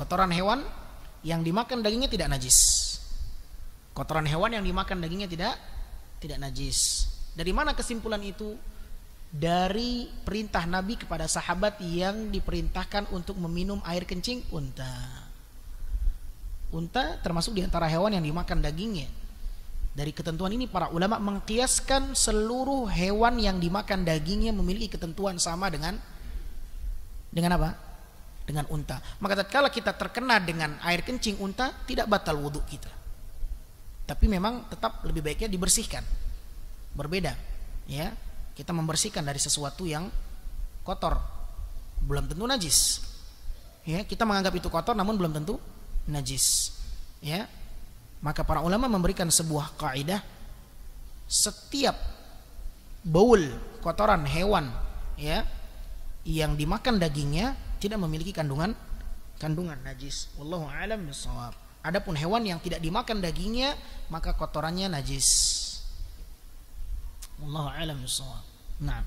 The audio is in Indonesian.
Kotoran hewan yang dimakan dagingnya tidak najis. Kotoran hewan yang dimakan dagingnya tidak tidak najis. Dari mana kesimpulan itu? Dari perintah Nabi kepada sahabat yang diperintahkan untuk meminum air kencing unta. Unta termasuk di antara hewan yang dimakan dagingnya. Dari ketentuan ini para ulama mengkiaskan seluruh hewan yang dimakan dagingnya memiliki ketentuan sama dengan dengan apa? Dengan unta. Maka tatkala kita terkena dengan air kencing unta tidak batal wudhu kita. Tapi memang tetap lebih baiknya dibersihkan. Berbeda, ya. Kita membersihkan dari sesuatu yang kotor. Belum tentu najis. Ya, kita menganggap itu kotor namun belum tentu najis. Ya, maka para ulama memberikan sebuah kaidah setiap baul kotoran hewan ya yang dimakan dagingnya tidak memiliki kandungan kandungan najis. Wallahu alam bisawab. Adapun hewan yang tidak dimakan dagingnya maka kotorannya najis. Wallahu alam bisawab. Naam.